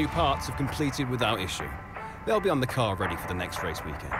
new parts have completed without issue. They'll be on the car ready for the next race weekend.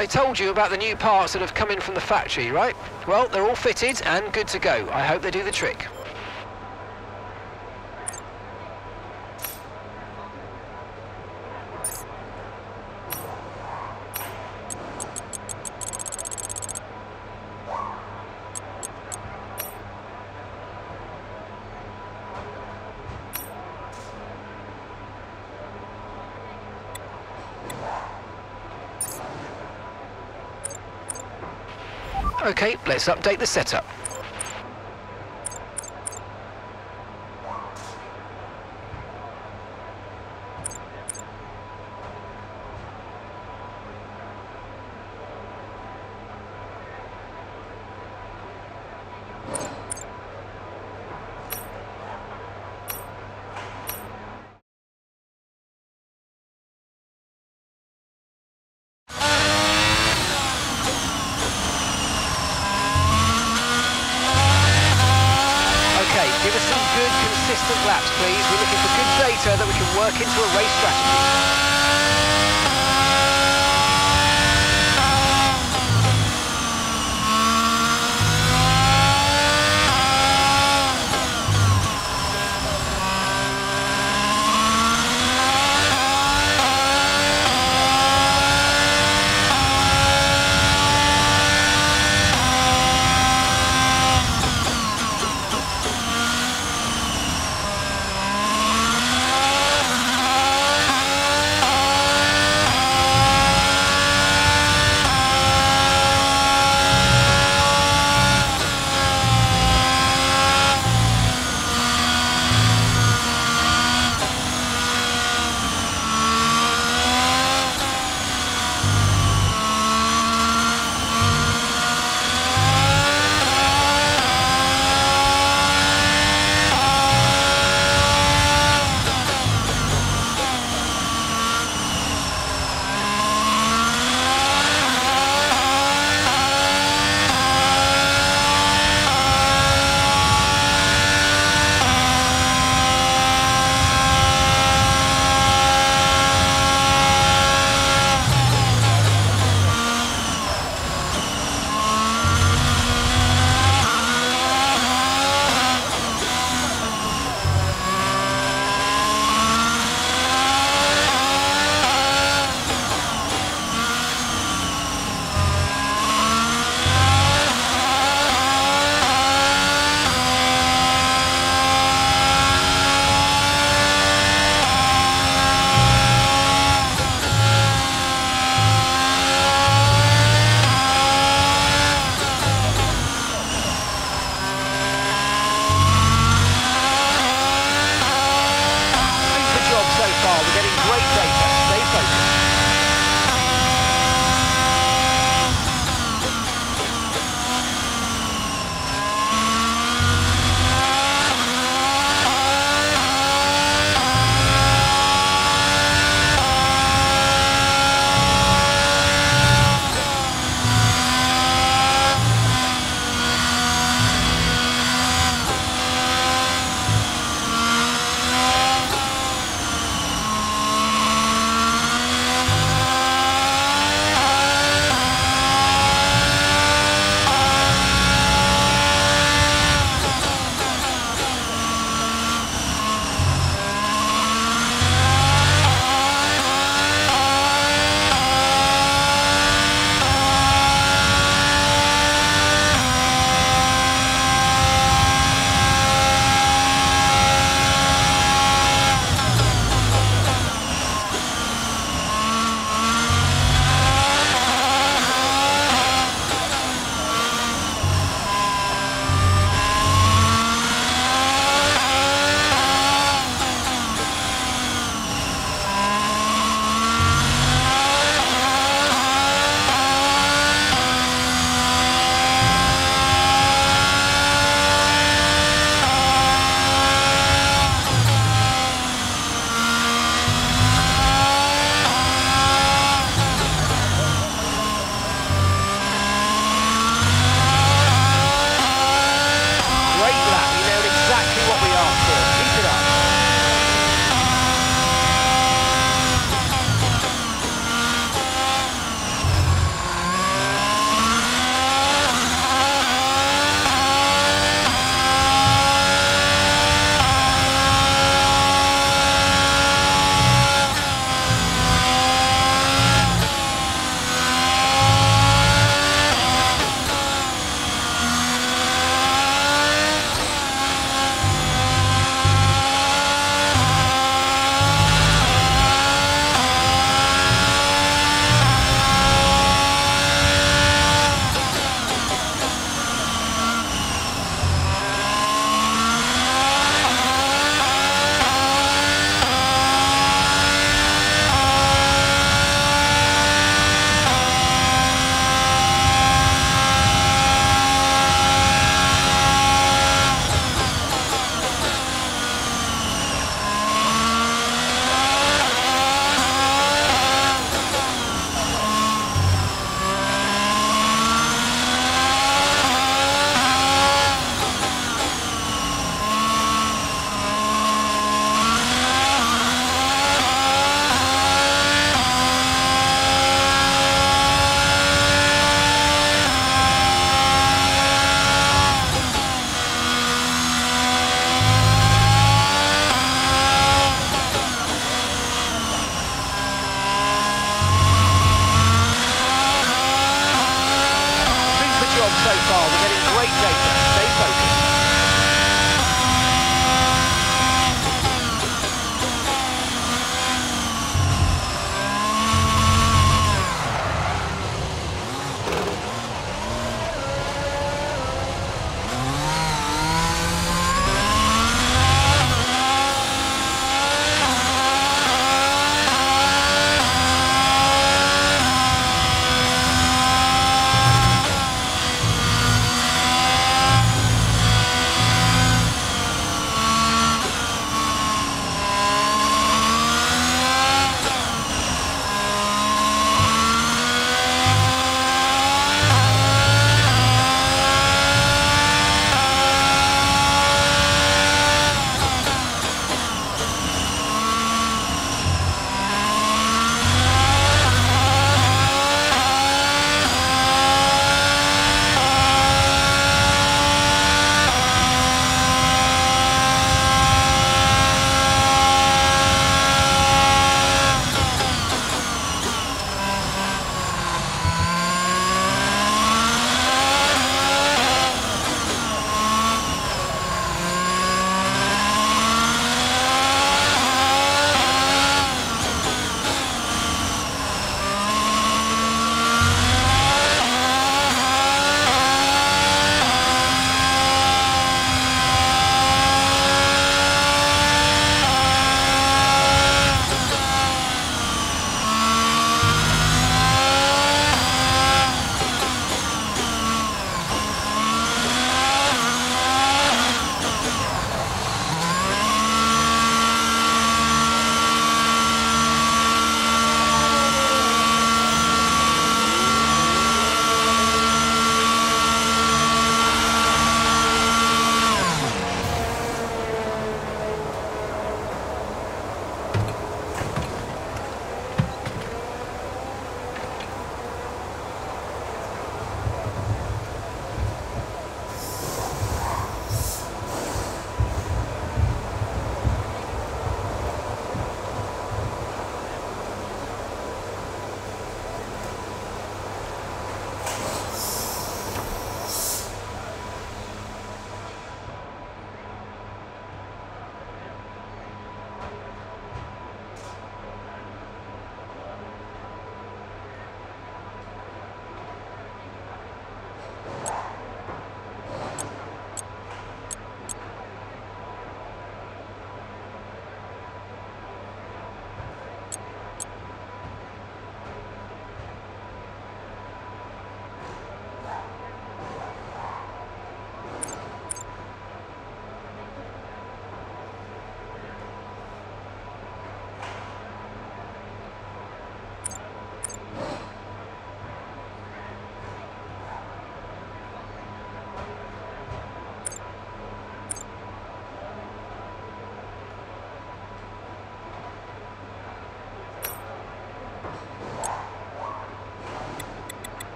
They told you about the new parts that have come in from the factory, right? Well, they're all fitted and good to go. I hope they do the trick. Okay, let's update the setup.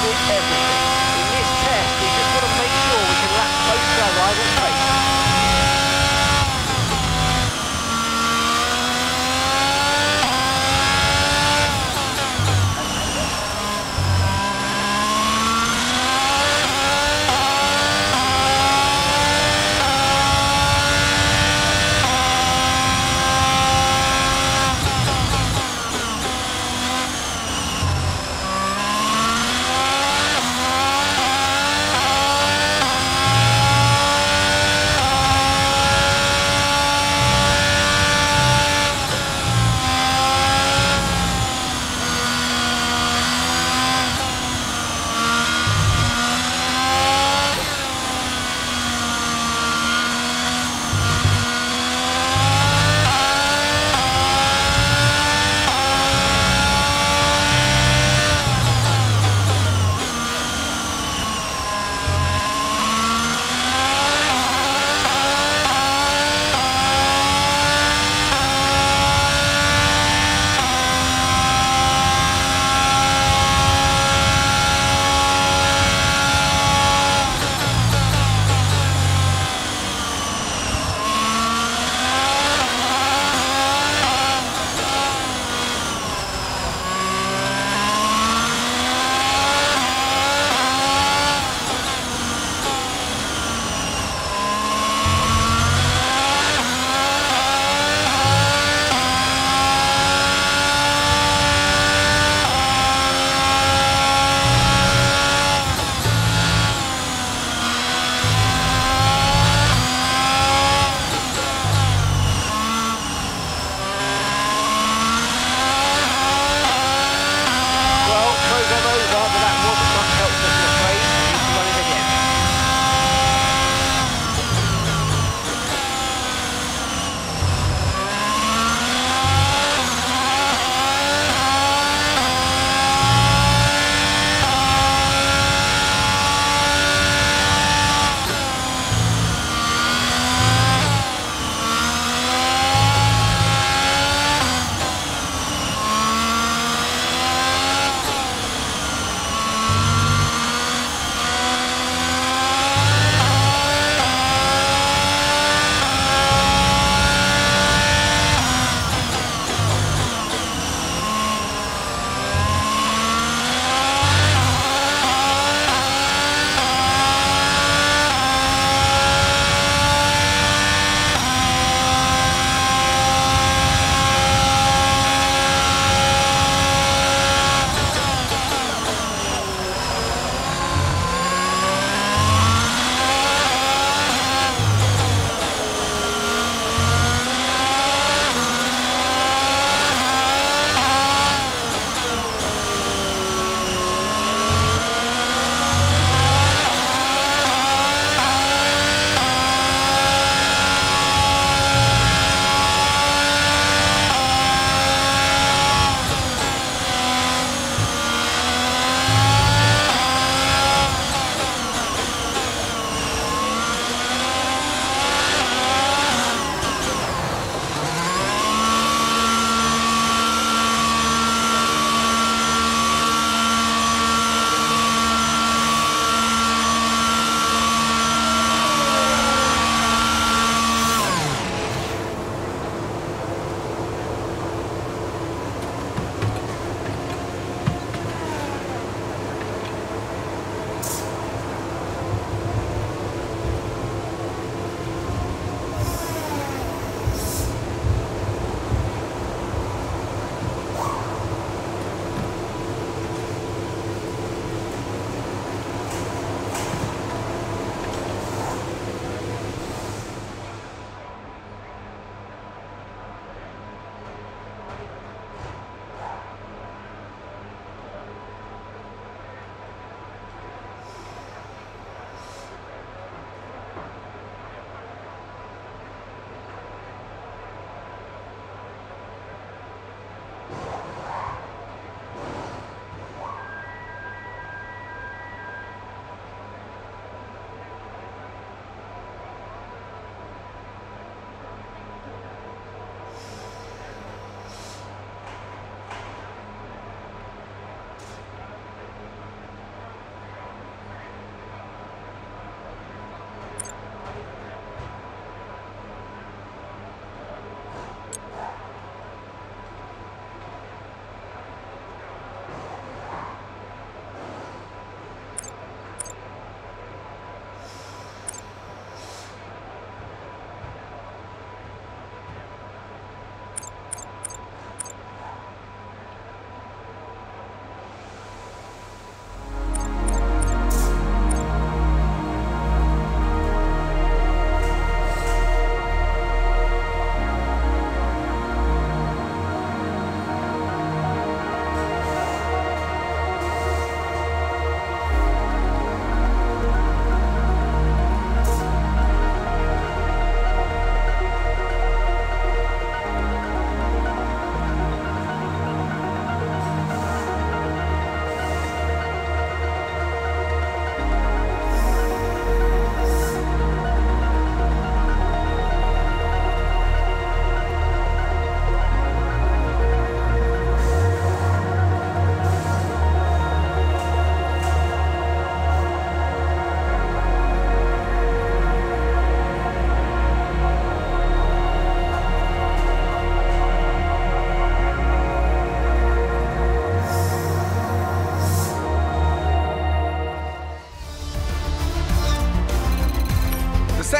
everything.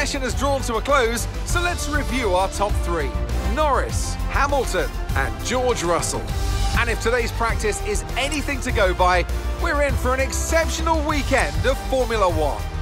Session has drawn to a close, so let's review our top three Norris, Hamilton, and George Russell. And if today's practice is anything to go by, we're in for an exceptional weekend of Formula One.